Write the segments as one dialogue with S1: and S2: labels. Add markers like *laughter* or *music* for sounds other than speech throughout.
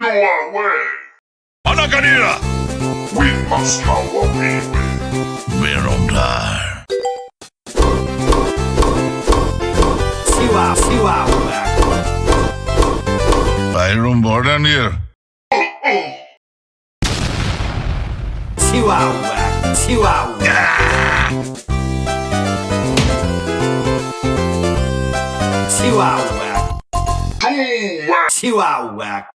S1: Go away!
S2: Anakanila!
S1: We must go away with.
S2: Verondar.
S3: Siła, siła,
S2: Byron Bordanir.
S3: siła, siła, siła,
S1: Go away!
S3: siła,
S2: Anakanila! Uja! Oh, Brandon! Byron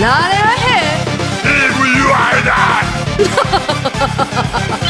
S4: Not ahead.
S1: Here you are not! *laughs*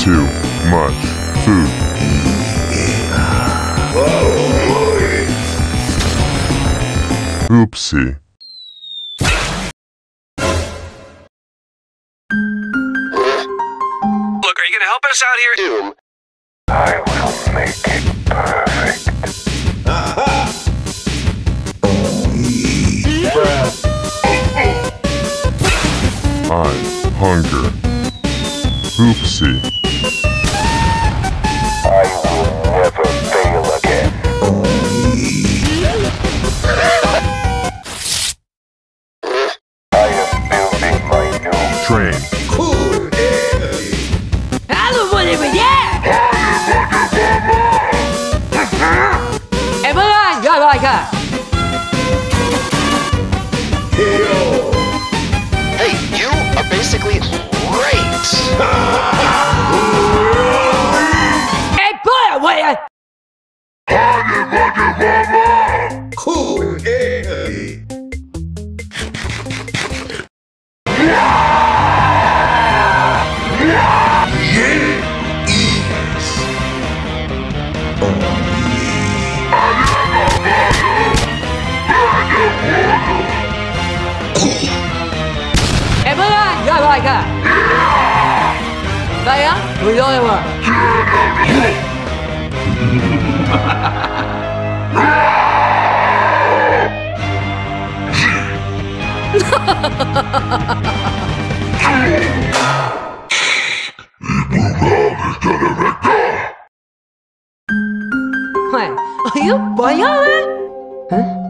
S5: Too much food. Oopsie.
S6: Look, are you gonna help us out here?
S4: Doom. I
S7: will make it perfect. Aha!
S4: I hunger. Oopsie. Everyone, go like that. Saya, we don't have Wait, are you boy Huh?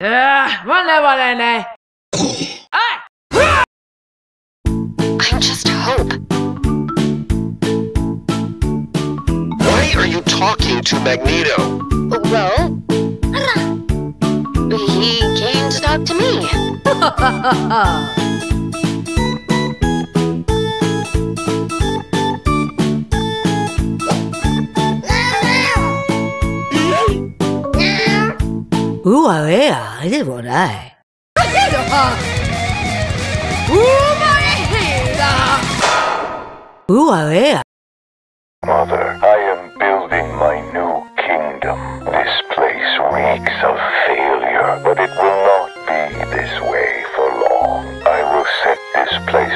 S4: Ah, vale, vale, ne. Ah!
S7: I'm just hope. Why are you talking to Magneto?
S8: Well, he came to talk to me. *laughs*
S5: Mother, I am building my new kingdom. This place reeks of failure, but it will not be this way for long. I will set this place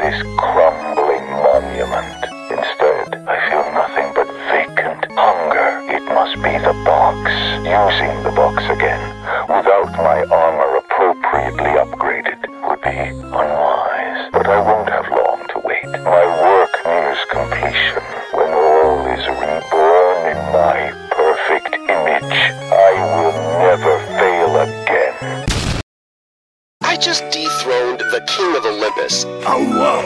S5: this crumbling monument. Instead, I feel nothing but vacant hunger. It must be the box. Using the box again, without my armor appropriately upgraded, would be unwise. But I won't have long to wait. My work nears completion.
S7: Just dethroned the king of Olympus.
S1: Oh, whoa.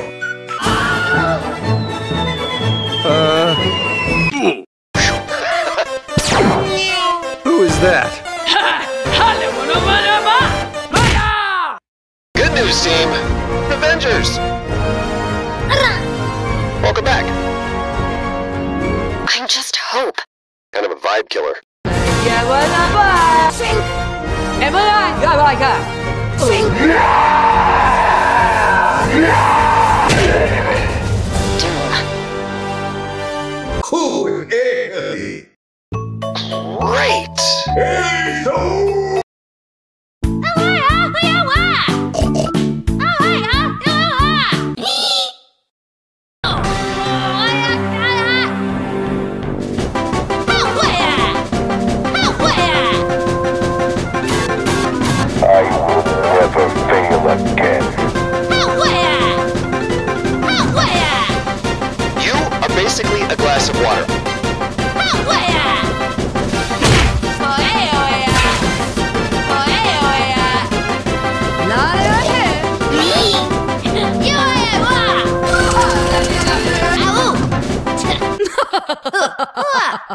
S9: Who is that?
S4: Dale, bueno, bueno, va. Vaya.
S7: Good news, team. Avengers. Welcome back.
S8: I'm just hope.
S7: Kind of a vibe killer.
S4: Ya, bueno, va. Eh, bueno, ya, va, ya.
S1: Cool. Hey.
S7: Great.
S5: I